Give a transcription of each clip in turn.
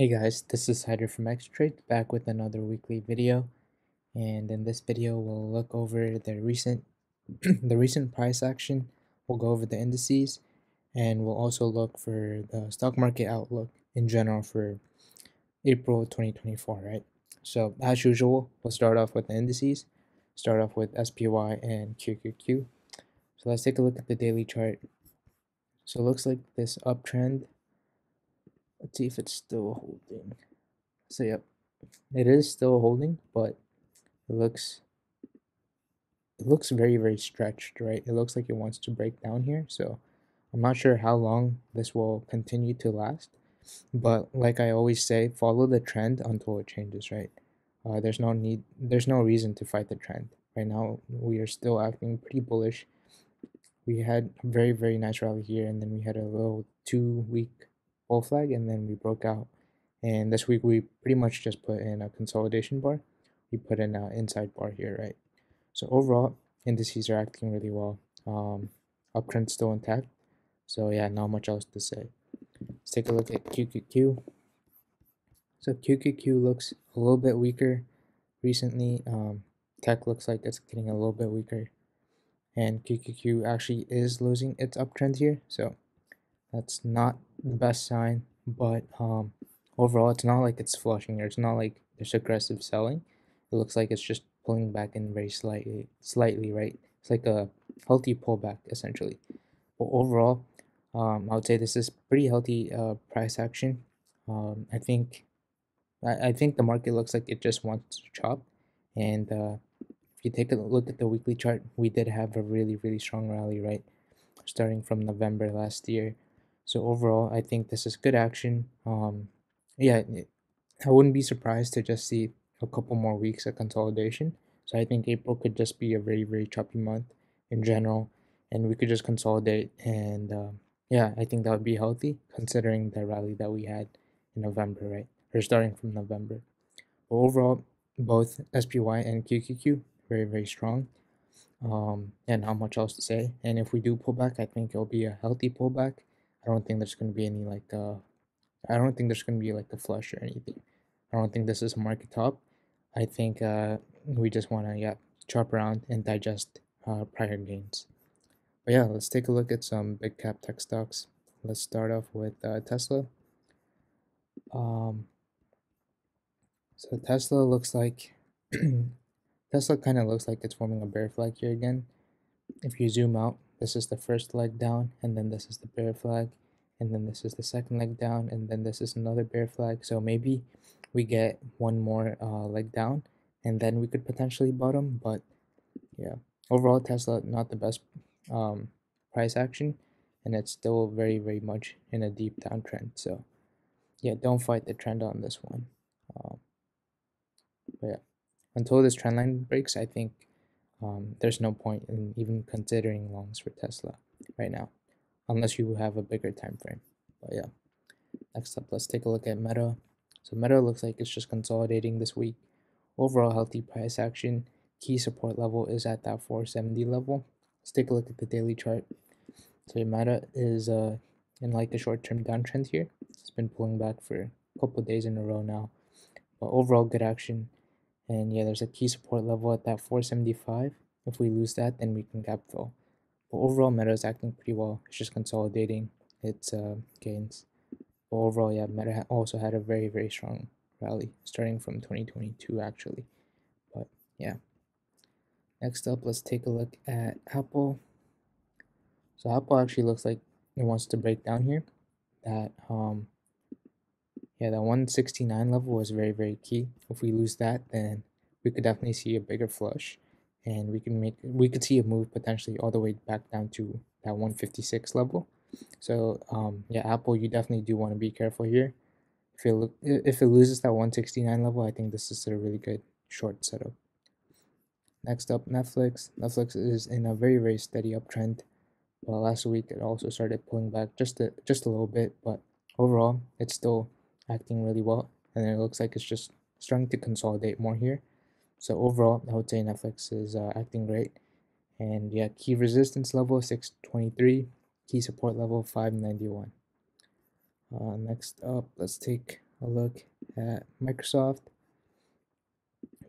Hey guys, this is Hydra from Xtrade back with another weekly video and in this video we'll look over the recent the recent price action, we'll go over the indices and we'll also look for the stock market outlook in general for April 2024, right? So as usual, we'll start off with the indices, start off with SPY and QQQ. So let's take a look at the daily chart. So it looks like this uptrend Let's see if it's still holding. So yep, it is still holding, but it looks it looks very very stretched, right? It looks like it wants to break down here. So I'm not sure how long this will continue to last, but like I always say, follow the trend until it changes, right? Uh, there's no need, there's no reason to fight the trend. Right now, we are still acting pretty bullish. We had a very very nice rally here, and then we had a little two week bull flag and then we broke out. And this week we pretty much just put in a consolidation bar. We put in an inside bar here, right? So overall, indices are acting really well. Um, uptrend still intact. So yeah, not much else to say. Let's take a look at QQQ. So QQQ looks a little bit weaker recently. Um, tech looks like it's getting a little bit weaker. And QQQ actually is losing its uptrend here. So that's not the best sign, but um, overall, it's not like it's flushing or it's not like there's aggressive selling. It looks like it's just pulling back in very slightly, slightly, right? It's like a healthy pullback essentially. But overall, um, I would say this is pretty healthy uh, price action. Um, I think, I, I think the market looks like it just wants to chop, and uh, if you take a look at the weekly chart, we did have a really really strong rally, right? Starting from November last year so overall, I think this is good action. Um, yeah, I wouldn't be surprised to just see a couple more weeks of consolidation. So I think April could just be a very very choppy month in general, and we could just consolidate. And um, yeah, I think that would be healthy considering the rally that we had in November, right? Or starting from November. But overall, both SPY and QQQ very very strong. Um, and not much else to say. And if we do pull back, I think it'll be a healthy pullback I don't think there's going to be any like uh I don't think there's going to be like a flush or anything. I don't think this is a market top. I think uh we just want to yeah chop around and digest uh, prior gains. But yeah, let's take a look at some big cap tech stocks. Let's start off with uh, Tesla. Um, so Tesla looks like Tesla kind of looks like it's forming a bear flag here again. If you zoom out, this is the first leg down and then this is the bear flag and then this is the second leg down and then this is another bear flag. So maybe we get one more uh, leg down and then we could potentially bottom but yeah. Overall tesla not the best um, price action and it's still very very much in a deep downtrend so yeah don't fight the trend on this one. Um, but yeah. Until this trend line breaks i think um, there's no point in even considering longs for Tesla right now, unless you have a bigger time frame. But yeah, next up, let's take a look at Meta. So Meta looks like it's just consolidating this week. Overall healthy price action. Key support level is at that 470 level. Let's take a look at the daily chart. So Meta is uh, in like a short-term downtrend here. It's been pulling back for a couple days in a row now. But overall good action. And yeah, there's a key support level at that 475. If we lose that, then we can gap fill. But overall, Meta is acting pretty well. It's just consolidating its uh, gains. But overall, yeah, Meta also had a very, very strong rally starting from 2022 actually. But yeah. Next up, let's take a look at Apple. So Apple actually looks like it wants to break down here. That um, yeah, that 169 level was very, very key. If we lose that, then we could definitely see a bigger flush and we can make we could see a move potentially all the way back down to that 156 level. So um, yeah, Apple, you definitely do want to be careful here. If it if it loses that 169 level, I think this is a really good short setup. Next up, Netflix. Netflix is in a very very steady uptrend. Well, last week it also started pulling back just a just a little bit, but overall it's still acting really well and it looks like it's just starting to consolidate more here so overall i would say netflix is uh, acting great and yeah key resistance level 623 key support level 591 uh, next up let's take a look at Microsoft.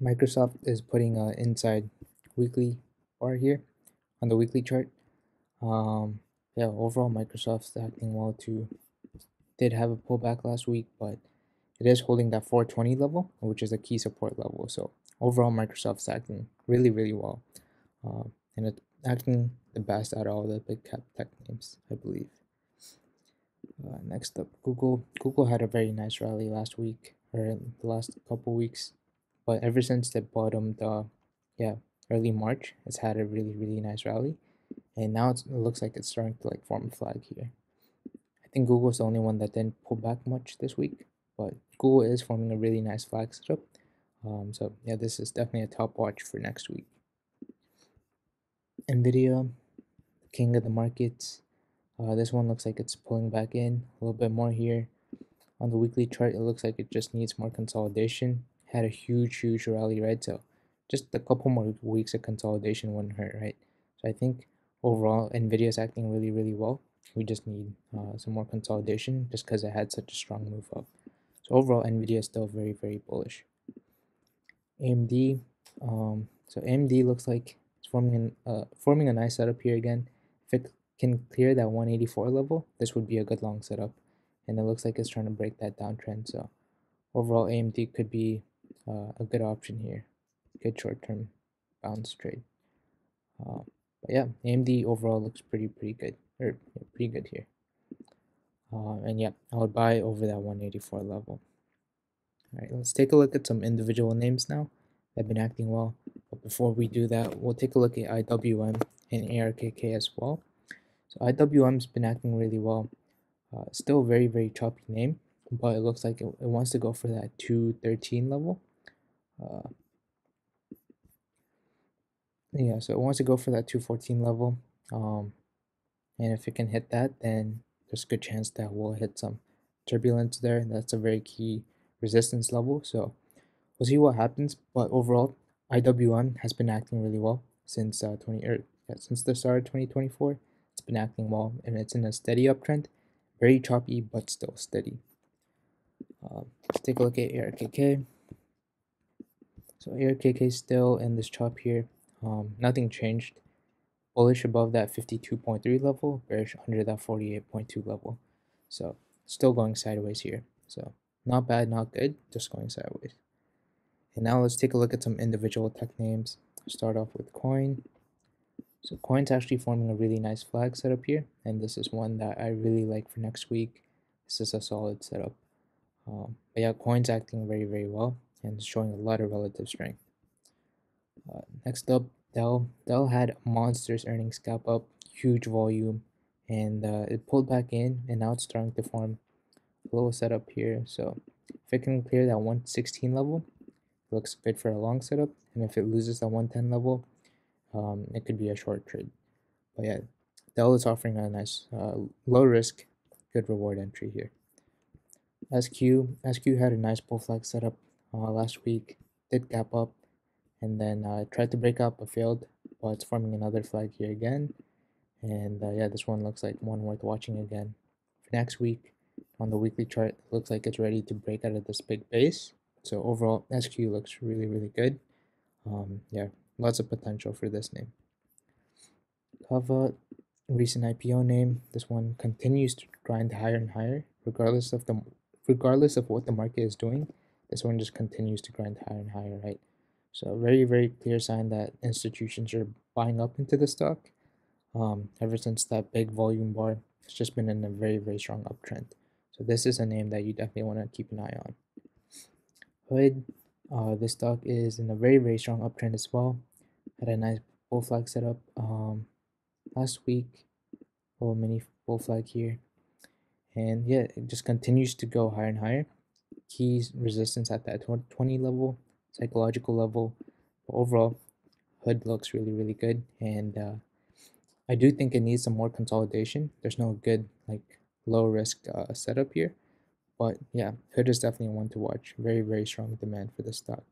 Microsoft is putting an inside weekly bar here on the weekly chart. Um, yeah, overall Microsoft's acting well too. Did have a pullback last week, but it is holding that 420 level, which is a key support level. So overall, Microsoft's acting really, really well, uh, and it's acting the best out of all the big cap tech names, I believe. Uh, next up, Google. Google had a very nice rally last week or the last couple weeks, but ever since the bottomed, uh, yeah, early March, it's had a really really nice rally, and now it looks like it's starting to like form a flag here. Think Google's the only one that didn't pull back much this week, but Google is forming a really nice flag setup. Um, so yeah, this is definitely a top watch for next week. Nvidia, king of the markets. Uh, this one looks like it's pulling back in a little bit more here. On the weekly chart, it looks like it just needs more consolidation. Had a huge, huge rally, right? So just a couple more weeks of consolidation wouldn't hurt, right? So I think overall, NVIDIA is acting really, really well. We just need uh, some more consolidation just because it had such a strong move up. So overall, NVIDIA is still very, very bullish. AMD, um, so AMD looks like it's forming, an, uh, forming a nice setup here again. If it can clear that 184 level, this would be a good long setup. And it looks like it's trying to break that downtrend. So overall, AMD could be uh, a good option here. Good short-term bounce trade. Uh, but yeah, AMD overall looks pretty pretty good, or pretty good here. Uh, and yeah, I would buy over that 184 level. All right, let's take a look at some individual names now that have been acting well. But before we do that, we'll take a look at IWM and ARKK as well. So IWM's been acting really well. Uh, still very, very choppy name, but it looks like it, it wants to go for that 213 level. Uh, yeah, so it wants to go for that 214 level. Um, and if it can hit that, then there's a good chance that we'll hit some turbulence there. And that's a very key resistance level. So we'll see what happens. But overall, IWM has been acting really well since uh, 20 or er, yeah, since the start of 2024. It's been acting well and it's in a steady uptrend, very choppy but still steady. Uh, let's take a look at ARKK. So ARKK is still in this chop here. Um, nothing changed. Bullish above that 52.3 level, bearish under that 48.2 level. So still going sideways here. So not bad, not good, just going sideways. And now let's take a look at some individual tech names. Start off with Coin. So Coin's actually forming a really nice flag setup here, and this is one that I really like for next week. This is a solid setup. Um, but yeah, Coin's acting very, very well and showing a lot of relative strength. Uh, next up, Dell. Dell had monsters earnings gap up, huge volume, and uh, it pulled back in, and now it's starting to form a little setup here. So if it can clear that 116 level, it looks good for a long setup, and if it loses that 110 level, um, it could be a short trade. But yeah, Dell is offering a nice uh, low risk, good reward entry here. SQ SQ had a nice bull flag setup uh, last week, did gap up, and then uh, tried to break up a field But it's forming another flag here again, and uh, yeah, this one looks like one worth watching again. For next week, on the weekly chart, looks like it's ready to break out of this big base. So overall, SQ looks really really good. Um, yeah, Lots of potential for this name. CAVA, recent IPO name. This one continues to grind higher and higher, regardless of the regardless of what the market is doing. This one just continues to grind higher and higher, right? So very very clear sign that institutions are buying up into the stock. Um, ever since that big volume bar, it's just been in a very very strong uptrend. So this is a name that you definitely want to keep an eye on. Hood, uh, this stock is in a very very strong uptrend as well had a nice bull flag setup um, last week. Little mini bull flag here. And yeah, it just continues to go higher and higher. Key resistance at that 20 level, psychological level. But overall, hood looks really, really good. And uh, I do think it needs some more consolidation. There's no good, like, low risk uh, setup here. But yeah, hood is definitely one to watch. Very, very strong demand for the stock.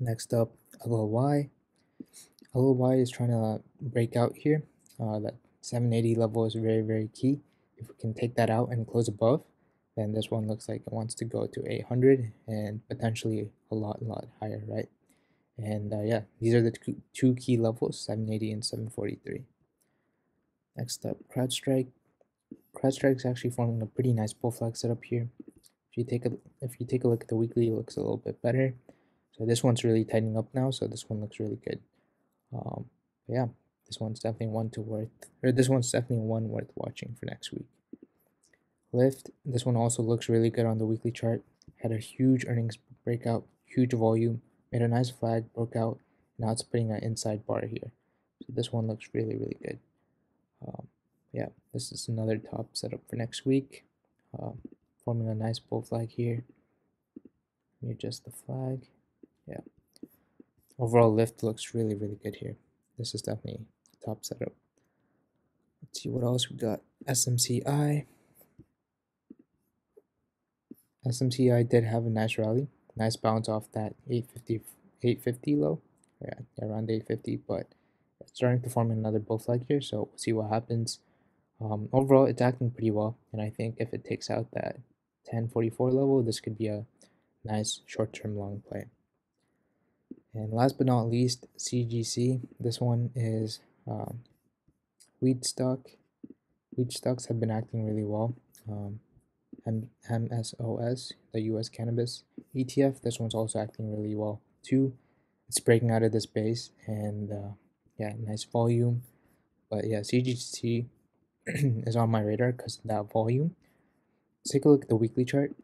Next up, LLY. LLY is trying to break out here. Uh, that 780 level is very, very key. If we can take that out and close above, then this one looks like it wants to go to 800 and potentially a lot, lot higher, right? And uh, yeah, these are the two, key levels, 780 and 743. Next up, CrowdStrike. CrowdStrike is actually forming a pretty nice bull flag setup here. If you take a if you take a look at the weekly, it looks a little bit better. So this one's really tightening up now, so this one looks really good. Um, yeah, this one's definitely one to worth, or this one's definitely one worth watching for next week. Lyft, this one also looks really good on the weekly chart. Had a huge earnings breakout, huge volume, made a nice flag, broke out. Now it's putting an inside bar here. So this one looks really, really good. Um, yeah, this is another top setup for next week. Uh, forming a nice bull flag here. Me adjust the flag. Yeah. Overall Lyft looks really, really good here. This is definitely top setup. Let's see what else we got. SMCI. SMCI did have a nice rally. Nice bounce off that 850 850 low. Yeah, around 850, but it's starting to form another bull flag here, so we'll see what happens. Um, overall, it's acting pretty well, and I think if it takes out that 1044 level, this could be a nice short-term long play. And last but not least, CGC. This one is um, wheat stock. Wheat stocks have been acting really well. Um, MSOS, the US cannabis ETF, this one's also acting really well too. It's breaking out of this base and uh, yeah, nice volume. But yeah, CGC is on my radar because of that volume. Let's take a look at the weekly chart.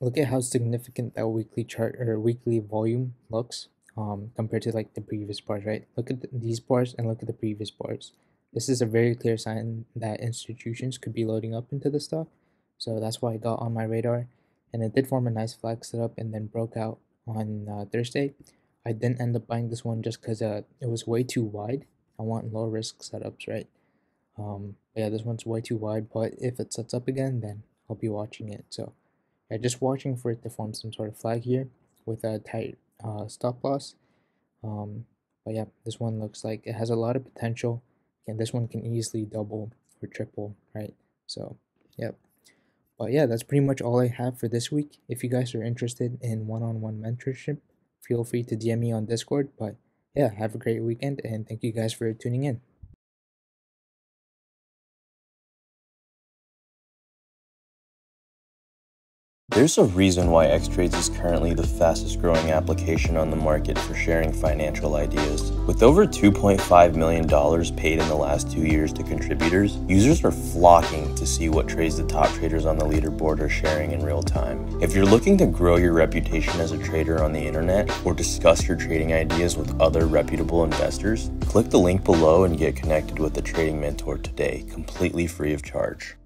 Look at how significant that weekly chart or weekly volume looks um, compared to like the previous bars, right? Look at the, these bars and look at the previous bars. This is a very clear sign that institutions could be loading up into the stock. So that's why I got on my radar. And it did form a nice flag setup and then broke out on uh, Thursday. I didn't end up buying this one just because uh, it was way too wide. I want low risk setups, right? Um, yeah, this one's way too wide, but if it sets up again, then I'll be watching it. So yeah, just watching for it to form some sort of flag here with a tight uh, stop loss. Um, but yeah, this one looks like it has a lot of potential and this one can easily double or triple, right? So, yep. But yeah, that's pretty much all I have for this week. If you guys are interested in one-on-one mentorship, feel free to DM me on Discord. But yeah, have a great weekend and thank you guys for tuning in. There's a reason why Xtrades is currently the fastest growing application on the market for sharing financial ideas. With over $2.5 million paid in the last two years to contributors, users are flocking to see what trades the top traders on the leaderboard are sharing in real time. If you're looking to grow your reputation as a trader on the internet or discuss your trading ideas with other reputable investors, click the link below and get connected with a trading mentor today, completely free of charge.